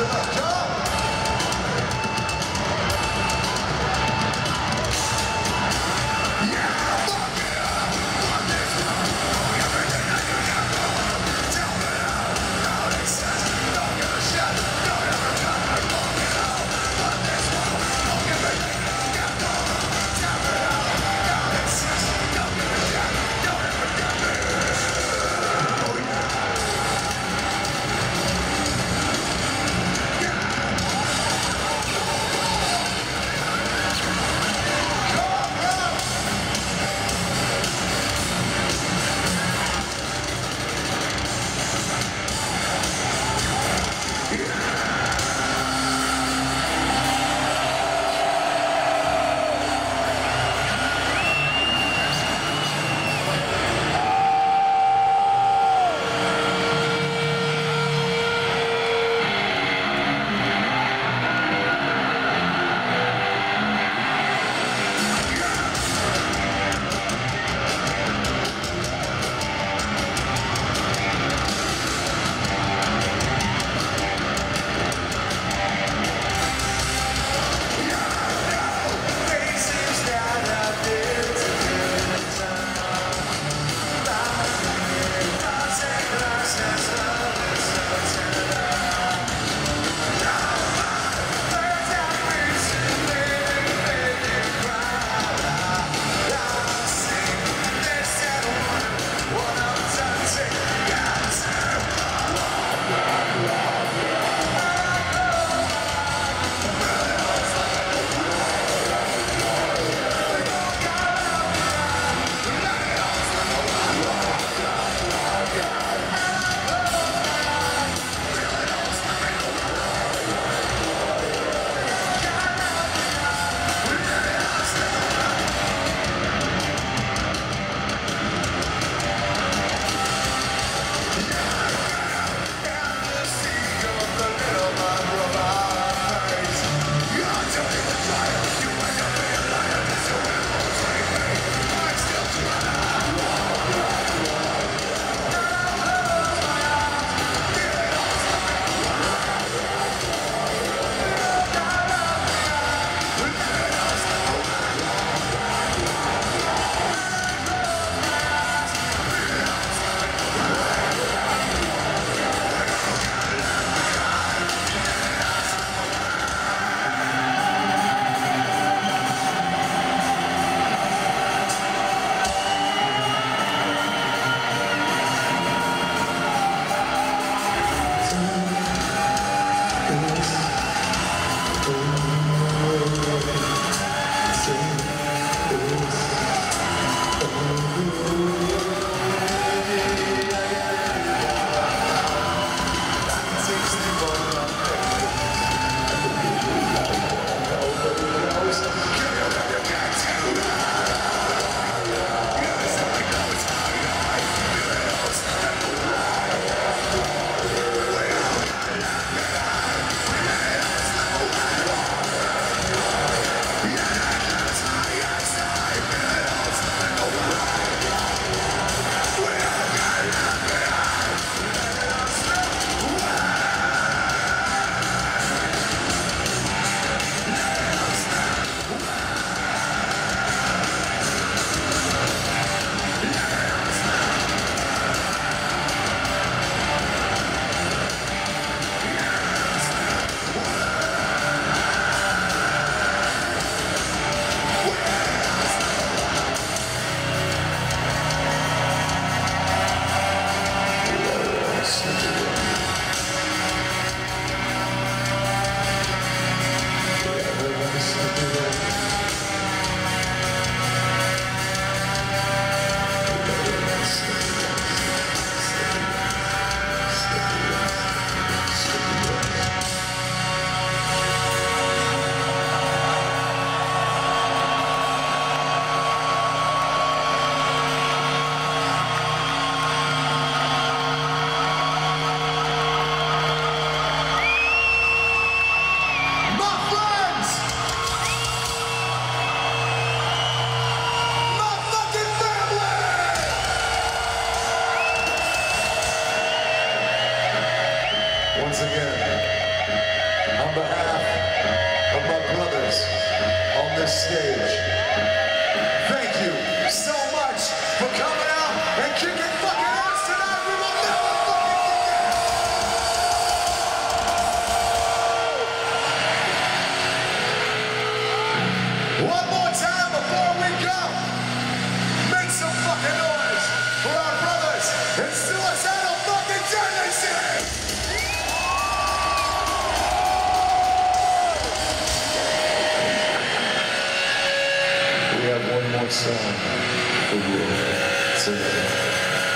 Sebastian. Once again. on behalf of my brothers on this stage, thank you so much for coming out and kicking song for you.